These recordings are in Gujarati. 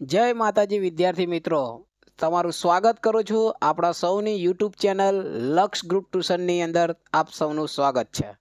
જય માતાજી, વિદ્યાર્થી મિત્રો. તમારું સ્વાગત કરું છું આપણા સૌની યુટ્યુબ ચેનલ લક્ષ ગ્રુપ ટ્યુશનની અંદર. આપ સૌનું સ્વાગત છે.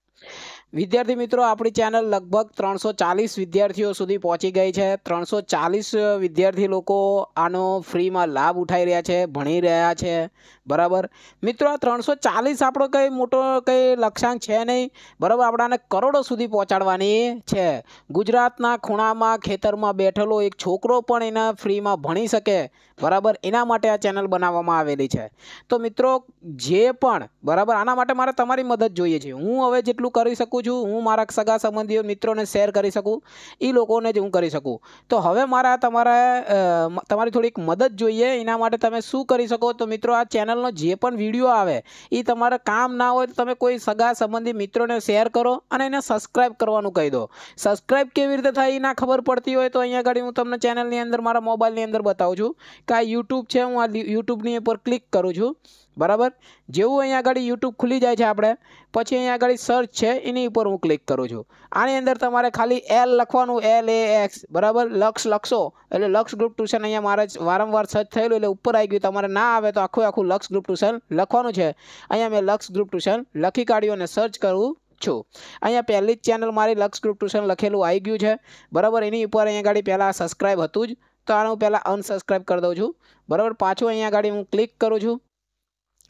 વિદ્યાર્થી મિત્રો, આપણી ચેનલ લગભગ ત્રણસો ચાલીસ વિદ્યાર્થીઓ સુધી પહોંચી ગઈ છે. ત્રણસો ચાલીસ વિદ્યાર્થી લોકો આનો ફ્રીમાં લાભ ઉઠાઈ રહ્યા છે, ભણી રહ્યા છે. બરાબર? મિત્રો, આ ત્રણસો ચાલીસ આપણો કંઈ મોટો કંઈ લક્ષ્યાંક છે નહીં. બરાબર? આપણાને કરોડો સુધી પહોંચાડવાની છે. ગુજરાતના ખૂણામાં, ખેતરમાં બેઠેલો એક છોકરો પણ એના ફ્રીમાં ભણી શકે. બરાબર? એના માટે આ ચેનલ બનાવવામાં આવેલી છે. તો મિત્રો, જે પણ, બરાબર? આના માટે મારે તમારી મદદ જોઈએ છે. હું હવે જેટલું કરી શકું છું, હું મારા સગા સંબંધીઓ, મિત્રોને શેર કરી શકું, એ લોકોને જ હું કરી શકું. તો હવે મારા તમારા તમારી થોડીક મદદ જોઈએ, એના માટે તમે શું કરી શકો? તો મિત્રો, આ ચેનલનો જે પણ વીડિયો આવે, એ તમારે કામ ના હોય તો તમે કોઈ સગા સંબંધી મિત્રોને શેર કરો અને એને સબસ્ક્રાઈબ કરવાનું કહી દો. સબસ્ક્રાઈબ કેવી રીતે થાય એ ના ખબર પડતી હોય તો અહીંયા આગળ હું તમને ચેનલની અંદર, મારા મોબાઈલની અંદર બતાવું છું. કે આ યુટ્યુબ છે, હું આ યુટ્યુબની ઉપર ક્લિક કરું છું. બરાબર? જેવું અહીંયા આગળ યુટ્યુબ ખુલી જાય છે આપણે, પછી અહીંયા આગળ સર્ચ છે, એની ઉપર હું ક્લિક કરું છું. આની અંદર તમારે ખાલી એલ લખવાનું એલ એ એક્સ બરાબર? લક્ષ લખશો, એટલે લક્ષ ગ્રુપ ટ્યુશન અહીંયા મારે વારંવાર સર્ચ થયેલું, એટલે ઉપર આવી ગયું, તમારે ના આવે તો આખું આખું લક્ષ ગ્રુપ ટ્યુશન લખવાનું છે. અહીંયા મેં લક્ષ ગ્રુપ ટ્યુશન લખી કાઢ્યું અને સર્ચ કરું છું. અહીંયા પહેલી જ ચેનલ મારી લક્ષ ગ્રુપ ટ્યુશન લખેલું આવી ગયું છે. બરાબર? એની ઉપર અહીંયા આગળ પહેલાં સબસ્ક્રાઈબ હતું જ, તો આને હું પહેલાં અનસબસ્ક્રાઈબ કરી દઉં છું. બરાબર? પાછું અહીંયા આગળ હું ક્લિક કરું છું.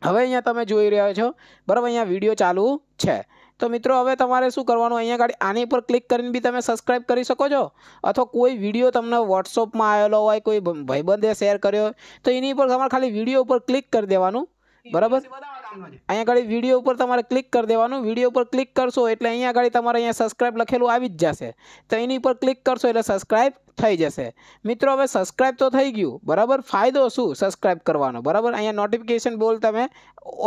હવે અહીંયા તમે જોઈ રહ્યા છો બરાબર અહીંયા વીડિયો ચાલુ છે. તો મિત્રો હવે તમારે શું કરવાનું? અહીંયા આગળ આની પર ક્લિક કરીને બી તમે સબસ્ક્રાઈબ કરી શકો છો. અથવા કોઈ વીડિયો તમને વોટ્સઅપમાં આવેલો હોય કોઈ ભાઈબંધે શેર કર્યો તો એની પર તમારે ખાલી વીડિયો ઉપર ક્લિક કરી દેવાનું. બરાબર? અહીંયા આગળ વીડિયો ઉપર તમારે ક્લિક કરી દેવાનું. વીડિયો ઉપર ક્લિક કરશો એટલે અહીંયા આગળ તમારે અહીંયા સબસ્ક્રાઈબ લખેલું આવી જ જશે. તો એની પર ક્લિક કરશો એટલે સબસ્ક્રાઈબ થઈ જશે. મિત્રો, હવે સબસ્ક્રાઈબ તો થઈ ગયું. બરાબર? ફાયદો શું? સબસ્ક્રાઈબ કરવાનો. બરાબર? અહીંયા નોટિફિકેશન બોલ તમે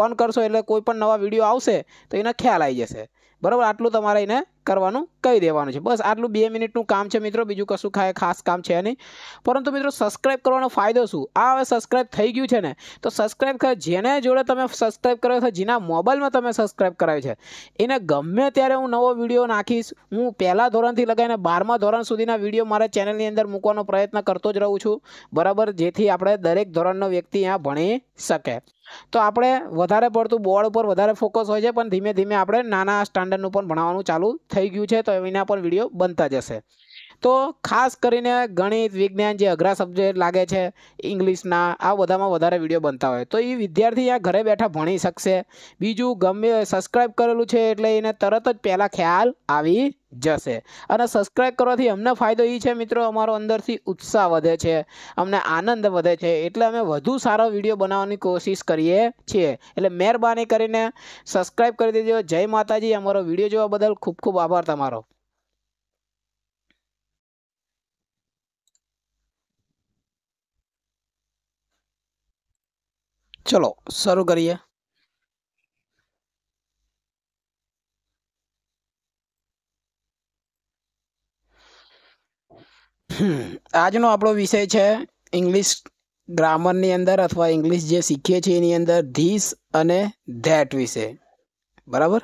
ઓન કરશો એટલે કોઈ પણ નવા વીડિયો આવશે તો એને ખ્યાલ આવી જશે. બરાબર? આટલું તમારે એને કરવાનું કહી દેવાનું છે. બસ આટલું બે મિનિટનું કામ છે મિત્રો, બીજું કશું ખાય ખાસ કામ છે નહીં. પરંતુ મિત્રો સબસ્ક્રાઈબ કરવાનો ફાયદો શું? આ હવે સબસ્ક્રાઈબ થઈ ગયું છે ને, તો સબસ્ક્રાઈબ કરે. જેને જોડે તમે સબસ્ક્રાઈબ કર્યો છે, જેના મોબાઈલમાં તમે સબસ્ક્રાઈબ કરાવ્યું છે, એને ગમે ત્યારે હું નવો વીડિયો નાખીશ. હું પહેલા ધોરણથી લગાવીને બારમા ધોરણ સુધીના વીડિયો મારા ચેનલની અંદર મૂકવાનો પ્રયત્ન કરતો જ રહું છું. બરાબર? જેથી આપણે દરેક ધોરણનો વ્યક્તિ અહીંયા ભણી શકે. તો આપણે વધારે પડતું બોર્ડ ઉપર વધારે ફોકસ હોય છે, પણ ધીમે ધીમે આપણે નાના સ્ટાન્ડર્ડનું પણ ભણાવવાનું ચાલુ થઈ ગયું છે તો એના પર વીડિયો બનતા જશે. તો ખાસ કરીને ગણિત, વિજ્ઞાન જે અઘરા સબ્જેક્ટ લાગે છે ઇંગ્લિશના આ બધામાં વધારે વીડિયો બનતા હોય. તો એ વિદ્યાર્થી અહીંયા ઘરે બેઠા ભણી શકશે. બીજું ગમે સબસ્ક્રાઈબ કરેલું છે એટલે એને તરત જ પહેલાં ખ્યાલ આવી જશે. અને સબસ્ક્રાઈબ કરવાથી અમને ફાયદો એ છે મિત્રો, અમારો અંદરથી ઉત્સાહ વધે છે, અમને આનંદ વધે છે. એટલે અમે વધુ સારો વીડિયો બનાવવાની કોશિશ કરીએ છીએ. એટલે મહેરબાની કરીને સબસ્ક્રાઈબ કરી દેજો. જય માતાજી. અમારો વીડિયો જોવા બદલ ખૂબ ખૂબ આભાર તમારો. ચલો, શરૂ કરીએ. આજનો આપણો વિષય છે ઇંગ્લિશ ગ્રામરની અંદર અથવા ઇંગ્લિશ જે શીખીએ છીએ એની અંદર ધીસ અને ધેટ વિશે. બરાબર?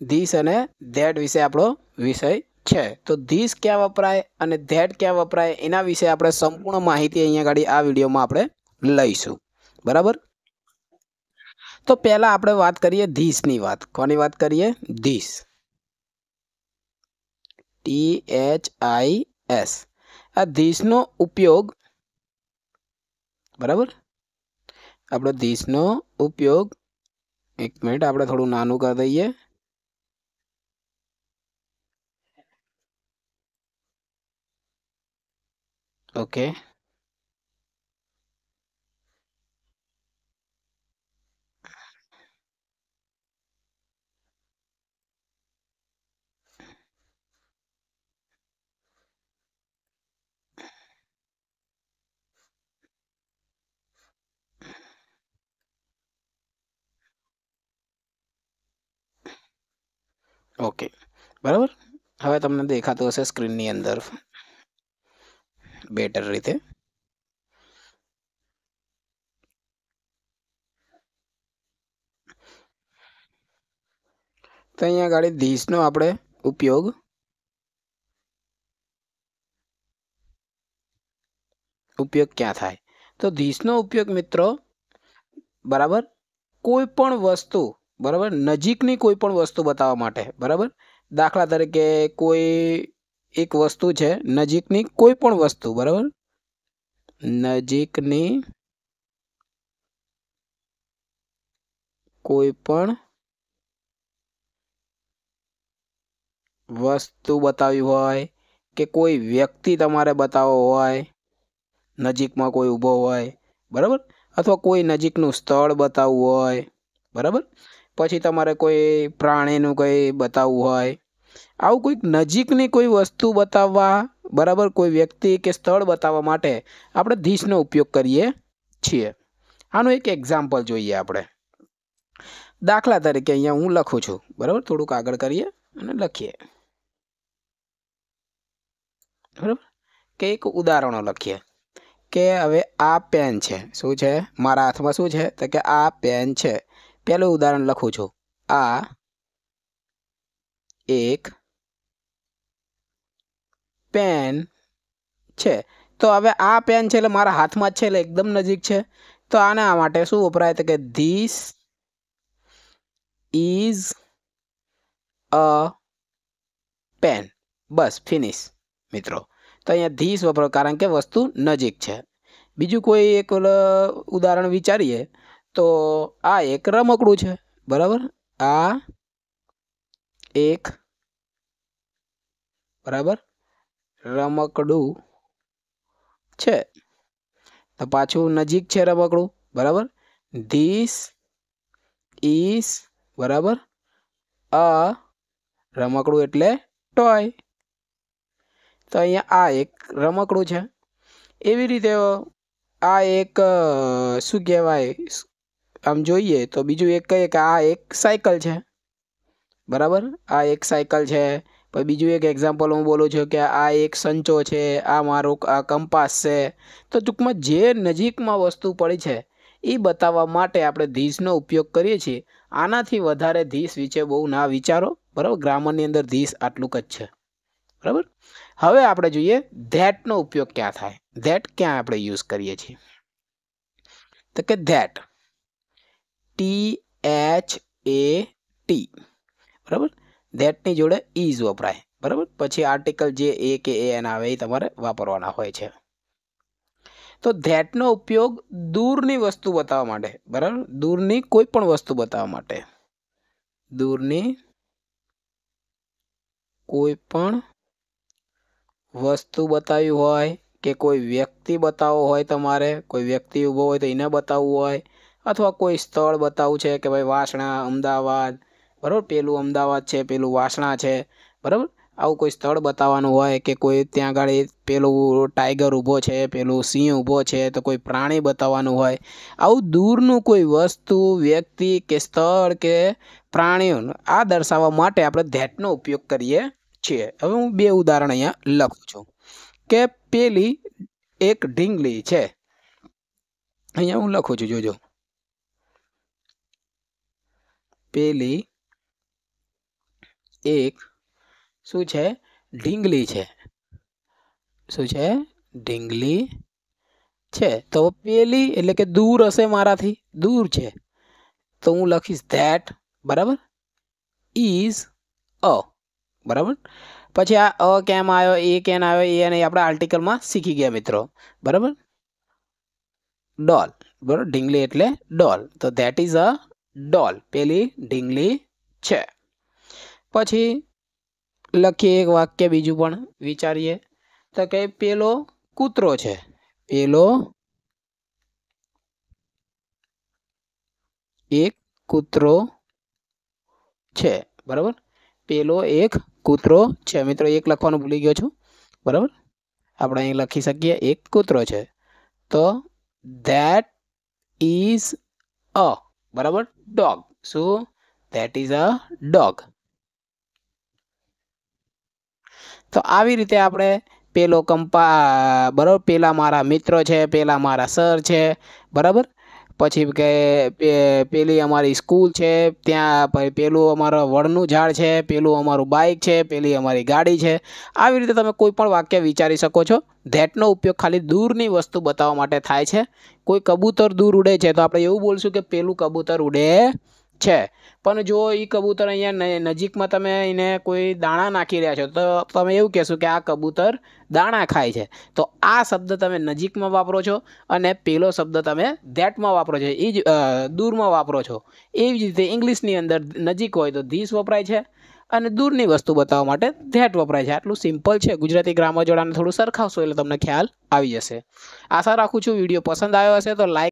ધીસ અને ધેટ વિશે આપણો વિષય છે. તો ધીસ ક્યાં વપરાય અને ધેટ ક્યાં વપરાય એના વિશે આપણે સંપૂર્ણ માહિતી અહીંયા આગળ આ વિડીયોમાં આપણે લઈશું. બરાબર? તો પહેલાં આપણે વાત કરીએ ધીસની વાત. કોની વાત કરીએ? This. T H I S. આ ધીસનો ઉપયોગ બરાબર? આપણો ધીસનો ઉપયોગ એક મિનિટ, આપણે થોડું નાનું કરી દઈએ. ઓકે. ઓકે બરાબર? હવે તમને દેખાતું હશે સ્ક્રીનની અંદર. બેટર રીતે. તો અહીંયા આગળ ધીસનો આપણે ઉપયોગ. ઉપયોગ ક્યાં થાય? તો ધીસનો ઉપયોગ મિત્રો, બરાબર? કોઈ પણ વસ્તુ બરાબર? નજીકની કોઈ પણ વસ્તુ બતાવવા માટે, બરાબર? દાખલા તરીકે કોઈ એક વસ્તુ છે, નજીકની કોઈ પણ વસ્તુ, બરાબર? નજીકની કોઈ પણ વસ્તુ બતાવી હોય કે કોઈ વ્યક્તિ તમારે બતાવવો હોય, નજીકમાં કોઈ ઊભો હોય, બરાબર? અથવા કોઈ નજીકનું સ્થળ બતાવવું હોય, બરાબર? પછી તમારે કોઈ પ્રાણીનું કંઈ બતાવવું હોય, આવું કોઈક નજીકની કોઈ વસ્તુ બતાવવા, બરાબર કોઈ વ્યક્તિ કે સ્થળ બતાવવા માટે આપણે ધીશનો ઉપયોગ કરીએ છીએ. આનું એક એક્ઝામ્પલ જોઈએ આપણે. દાખલા તરીકે અહીંયા હું લખું છું. બરાબર? થોડુંક આગળ કરીએ અને લખીએ. બરાબર? કે એક ઉદાહરણો લખીએ. કે હવે આ પેન છે. શું છે? મારા હાથમાં શું છે? તો કે આ પેન છે. પહેલું ઉદાહરણ લખું છું. આ એક પેન છે. તો હવે આ પેન છે એટલે મારા હાથમાં જ છે એટલે એકદમ નજીક છે. તો આના માટે શું વપરાય તો કે ધીસ ઇઝ અ પેન. બસ, ફિનિશ, મિત્રો. તો અહીંયા ધીસ વપરાય કારણ કે વસ્તુ નજીક છે. બીજું કોઈ એક ઉદાહરણ વિચારીએ. તો આ એક રમકડું છે, બરાબર? આ એક બરાબર? રમકડું છે. તો પાછું નજીક છે રમકડું, બરાબર? ધીસ ઇઝ બરાબર? અ રમકડું એટલે ટોય. તો અહીંયા આ એક રમકડું છે. એવી રીતે આ એક શું કહેવાય? આમ જોઈએ તો બીજું એક કહીએ કે આ એક સાયકલ છે. બરાબર? આ એક સાયકલ છે. પછી બીજું એક એક્ઝામ્પલ હું બોલું છું કે આ એક સંચો છે, આ મારો, આ કંપાસ છે. તો ટૂંકમાં જે નજીકમાં વસ્તુ પડી છે, એ બતાવવા માટે આપણે ધીસનો ઉપયોગ કરીએ છીએ. આનાથી વધારે ધીસ વિશે બહુ ના વિચારો. બરાબર? ગ્રામરની અંદર ધીસ આટલું જ છે. બરાબર? હવે આપણે જોઈએ ધેટનો ઉપયોગ ક્યાં થાય? ધેટ ક્યાં આપણે યુઝ કરીએ છીએ? તો કે that. T H A T બરાબર? ધેટની જોડે ઇઝ વપરાય. બરાબર? પછી આર્ટિકલ જે એ કે એ એન આવે એ તમારે વાપરવાના હોય છે. તો ધેટનો ઉપયોગ દૂરની વસ્તુ બતાવવા માટે. બરાબર? દૂરની કોઈ પણ વસ્તુ બતાવવા માટે. દૂરની કોઈ પણ વસ્તુ બતાવી હોય કે કોઈ વ્યક્તિ બતાવવો હોય તમારે, કોઈ વ્યક્તિ ઊભો હોય તો એને બતાવવું હોય અથવા કોઈ સ્થળ બતાવવું છે કે ભાઈ વાસણા, અમદાવાદ, બરાબર? પેલું અમદાવાદ છે, પેલું વાસણા છે, બરાબર? આવું કોઈ સ્થળ બતાવવાનું હોય કે કોઈ ત્યાં આગળ પેલું ટાઈગર ઊભો છે, પેલું સિંહ ઊભો છે, તો કોઈ પ્રાણી બતાવવાનું હોય. આવું દૂરનું કોઈ વસ્તુ, વ્યક્તિ કે સ્થળ કે પ્રાણીઓ આ દર્શાવવા માટે આપણે ધેટનો ઉપયોગ કરીએ છીએ. હવે હું બે ઉદાહરણ અહીંયા લખું છું. કે પેલી એક ઢીંગલી છે. અહીંયા હું લખું છું, જોજો. પેલી એક શું છે ઢીંગલી છે શું છે ઢીંગલી છે તો પેલી એટલે કે દૂર હશે મારાથી દૂર છે તો હું લખીશ ધેટ બરાબર ઇઝ અ બરાબર પછી આ અ કેમ આવ્યો એ કેમ આવ્યો એ અને આપણે આર્ટિકલમાં શીખી ગયા મિત્રો બરાબર ડોલ બરાબર ઢીંગલી એટલે ડોલ તો ધેટ ઇઝ અ ડોલ. પેલી ઢીંગલી છે. પછી લખીએ એક વાક્ય બીજું પણ વિચારીએ. તો કે પેલો કૂતરો છે. પેલો એક કૂતરો છે. બરાબર? પેલો એક કૂતરો છે. મિત્રો, એક લખવાનું ભૂલી ગયો છું. બરાબર? આપણે અહીં લખી શકીએ. એક કૂતરો છે. તો ધેટ ઇઝ અ બરાબર? ડોગ શું ધેટ ઇઝ અ ડોગ તો આવી રીતે આપણે પેલો કંપા બરાબર? પેલા મારા મિત્રો છે, પેલા મારા સર છે, બરાબર? પછી કે પેલી અમારી સ્કૂલ છે, ત્યાં પેલું અમારા વડનું ઝાડ છે, પેલું અમારું બાઇક છે, પેલી અમારી ગાડી છે. આવી રીતે તમે કોઈ પણ વાક્ય વિચારી શકો છો. ધેટનો ઉપયોગ ખાલી દૂરની વસ્તુ બતાવવા માટે થાય છે. કોઈ કબૂતર દૂર ઉડે છે, તો આપણે એવું બોલશું કે પેલું કબૂતર ઉડે છે. પણ જો એ કબૂતર અહીંયા નજીકમાં તમે એને કોઈ દાણા નાખી રહ્યા છો, તો તમે એવું કહેશો કે આ કબૂતર દાણા ખાય છે. તો આ શબ્દ તમે નજીકમાં વાપરો છો અને પેલો શબ્દ તમે ધેટમાં વાપરો છો. એ જ દૂરમાં વાપરો છો. એવી જ રીતે ઇંગ્લિશની અંદર નજીક હોય તો ધીસ વપરાય છે અને દૂરની વસ્તુ બતાવવા માટે ધેટ વપરાય છે. આટલું સિમ્પલ છે. ગુજરાતી ગ્રામર જોડાને થોડું સરખાવશો એટલે તમને ખ્યાલ આવી જશે. આશા રાખું છું વીડિયો પસંદ આવ્યો હશે તો લાઈક